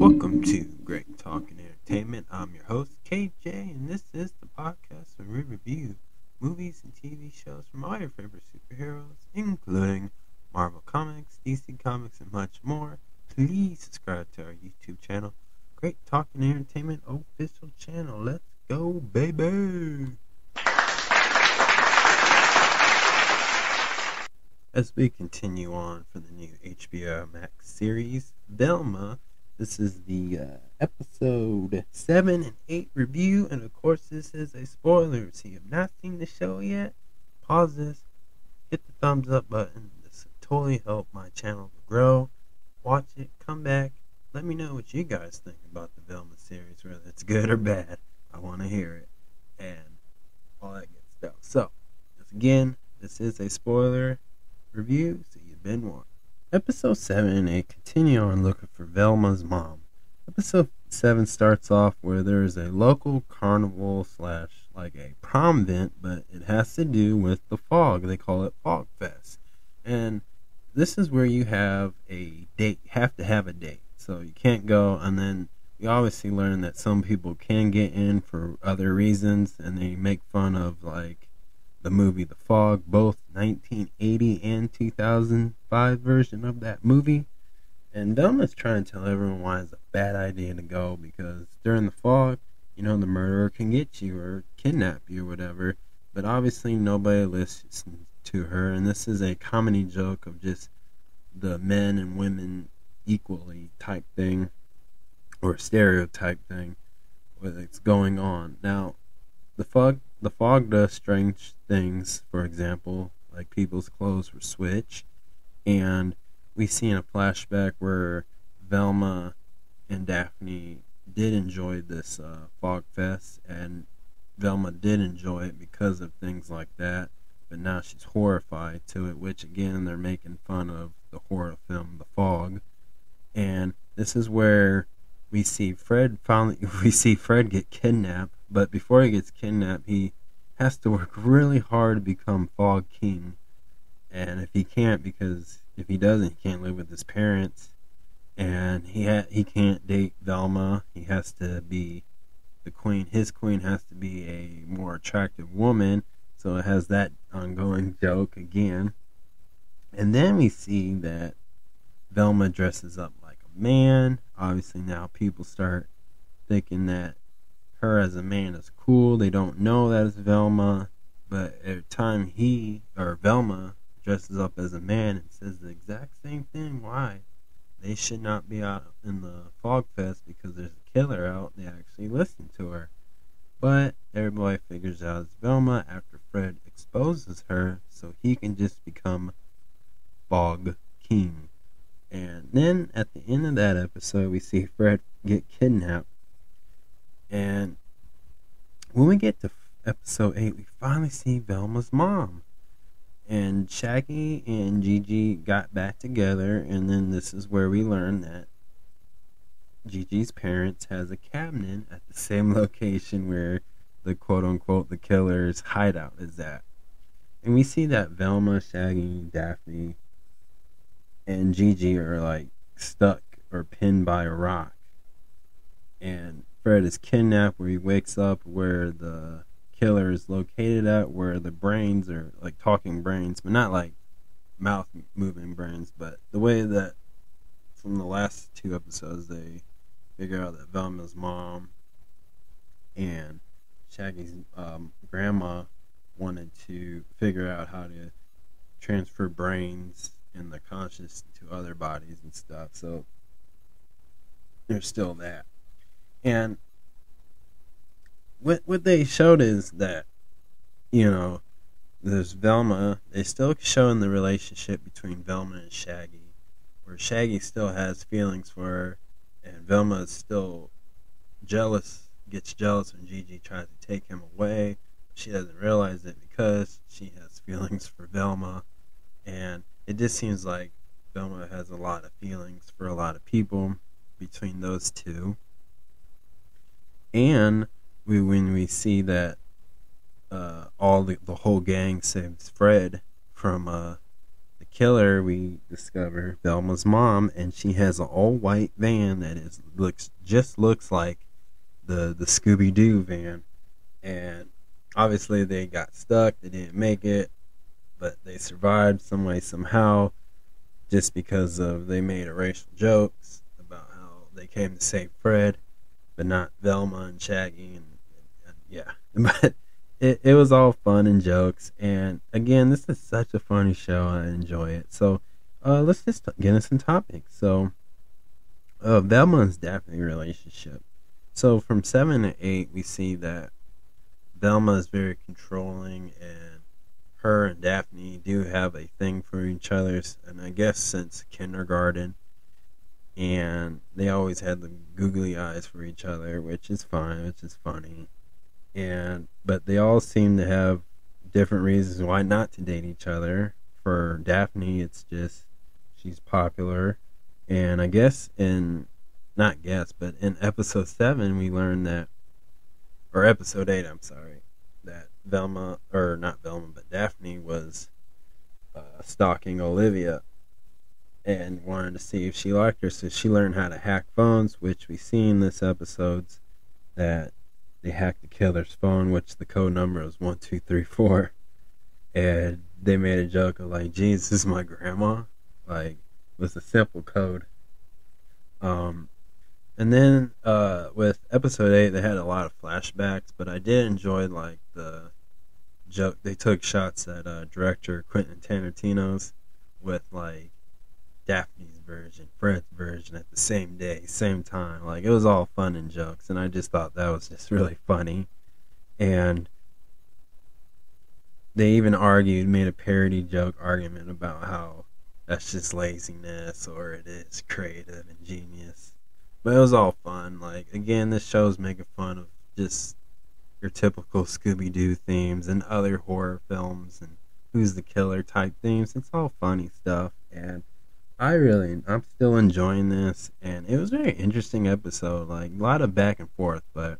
Welcome to Great Talk and Entertainment. I'm your host, KJ, and this is the podcast where we review movies and TV shows from all your favorite superheroes, including Marvel Comics, DC Comics, and much more. Please subscribe to our YouTube channel, Great Talk and Entertainment official channel. Let's go, baby! As we continue on for the new HBO Max series, Velma this is the uh, episode 7 and 8 review, and of course, this is a spoiler. If you have not seen the show yet, pause this, hit the thumbs up button. This will totally help my channel to grow. Watch it, come back, let me know what you guys think about the Velma series, whether it's good or bad. I want to hear it, and all that good stuff. So, again, this is a spoiler review, so you've been warned. Episode 7 and 8 continue on looking for Velma's mom. Episode 7 starts off where there's a local carnival slash like a prom event, but it has to do with the fog. They call it Fog Fest. And this is where you have a date, have to have a date. So you can't go, and then we obviously learn that some people can get in for other reasons, and they make fun of like the movie The Fog, both 1980 and 2005 version of that movie. And Velma's trying to tell everyone why it's a bad idea to go because during the fog, you know, the murderer can get you or kidnap you or whatever. But obviously, nobody listens to her. And this is a comedy joke of just the men and women equally type thing or stereotype thing that's going on. Now, the fog the fog does strange things. For example, like people's clothes were switched, and we see in a flashback where Velma and Daphne did enjoy this uh, fog fest, and Velma did enjoy it because of things like that. But now she's horrified to it, which again they're making fun of the horror film The Fog, and this is where we see Fred finally we see Fred get kidnapped but before he gets kidnapped, he has to work really hard to become Fog King. And if he can't, because if he doesn't, he can't live with his parents, and he ha- he can't date Velma. He has to be the queen. His queen has to be a more attractive woman. So it has that ongoing joke again. And then we see that Velma dresses up like a man. Obviously, now people start thinking that her as a man is cool. They don't know that it's Velma, but every time he or Velma dresses up as a man and says the exact same thing, why they should not be out in the fog fest because there's a killer out. They actually listen to her, but everybody figures out it's Velma after Fred exposes her, so he can just become Fog King. And then at the end of that episode, we see Fred get kidnapped and when we get to episode 8, we finally see Velma's mom. And Shaggy and Gigi got back together, and then this is where we learn that Gigi's parents has a cabinet at the same location where the quote unquote the killer's hideout is at. And we see that Velma, Shaggy, Daphne, and Gigi are like stuck or pinned by a rock. And Fred is kidnapped, where he wakes up where the killer is located at, where the brains are like talking brains, but not like mouth moving brains, but the way that from the last two episodes they figure out that Velma's mom and Shaggy's um, grandma wanted to figure out how to transfer brains and the conscious to other bodies and stuff. So there's still that. And what what they showed is that, you know, there's Velma. They still showing the relationship between Velma and Shaggy, where Shaggy still has feelings for her, and Velma is still jealous, gets jealous when Gigi tries to take him away. She doesn't realize it because she has feelings for Velma, and it just seems like Velma has a lot of feelings for a lot of people between those two and we when we see that uh, all the, the whole gang saves Fred from uh, the killer we discover Velma's mom, and she has an all white van that is looks just looks like the the Scooby Doo van, and obviously they got stuck. They didn't make it, but they survived some way somehow, just because of they made a racial jokes about how they came to save Fred, but not Velma and Shaggy, and, and yeah, but it, it was all fun and jokes. And again, this is such a funny show. I enjoy it. So uh, let's just get into some topics. So uh, Velma and Daphne relationship. So from seven to eight, we see that Velma is very controlling, and her and Daphne do have a thing for each other. And I guess since kindergarten, and they always had the googly eyes for each other, which is fine, which is funny. And but they all seem to have different reasons why not to date each other. For Daphne, it's just she's popular, and I guess in not guess, but in episode seven we learned that, or episode eight, I'm sorry, that Velma or not Velma, but Daphne was uh, stalking Olivia and wanted to see if she liked her. So she learned how to hack phones, which we see in this episodes that they hacked the killer's phone, which the code number was one two three four, and they made a joke of like, "Geez, this is my grandma." Like, it was a simple code. Um, and then uh, with episode eight, they had a lot of flashbacks, but I did enjoy like the joke. They took shots at uh, director Quentin Tarantino's with like Daphne's version, Fred's version at the same day, same time. Like it was all fun and jokes, and I just thought that was just really funny. And they even argued, made a parody joke argument about how that's just laziness or it is creative and genius. But it was all fun. Like again, this show's making fun of just your typical Scooby Doo themes and other horror films and who's the killer type themes. It's all funny stuff and I really, I'm still enjoying this, and it was a very interesting episode. Like a lot of back and forth, but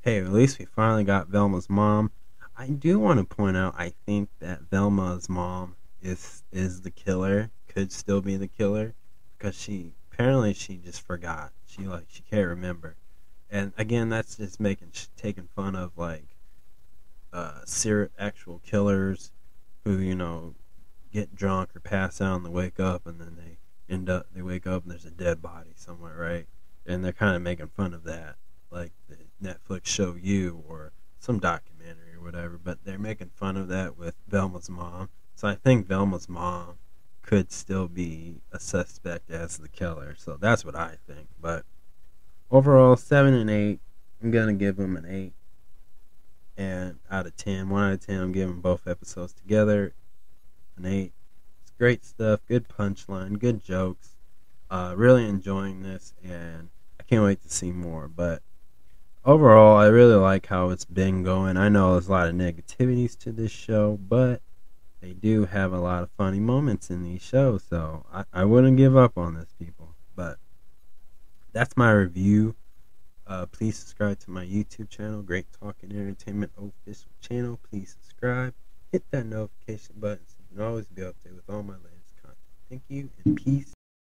hey, at least we finally got Velma's mom. I do want to point out, I think that Velma's mom is is the killer, could still be the killer, because she apparently she just forgot. She like she can't remember, and again, that's just making taking fun of like uh, serial actual killers who you know get drunk or pass out and they wake up and then they end up they wake up and there's a dead body somewhere, right? And they're kind of making fun of that, like the Netflix show You or some documentary or whatever. But they're making fun of that with Velma's mom. So I think Velma's mom could still be a suspect as the killer. So that's what I think. But overall, seven and eight. I'm gonna give them an eight. And out of ten, one out of ten, I'm giving both episodes together an eight. It's great stuff, good punchline, good jokes. Uh, really enjoying this, and I can't wait to see more. But overall, I really like how it's been going. I know there's a lot of negativities to this show, but they do have a lot of funny moments in these shows, so I, I wouldn't give up on this, people. But that's my review. Uh, please subscribe to my YouTube channel, Great Talk and Entertainment Official Channel. Please subscribe, hit that notification button always be updated with all my latest content. Thank you and peace.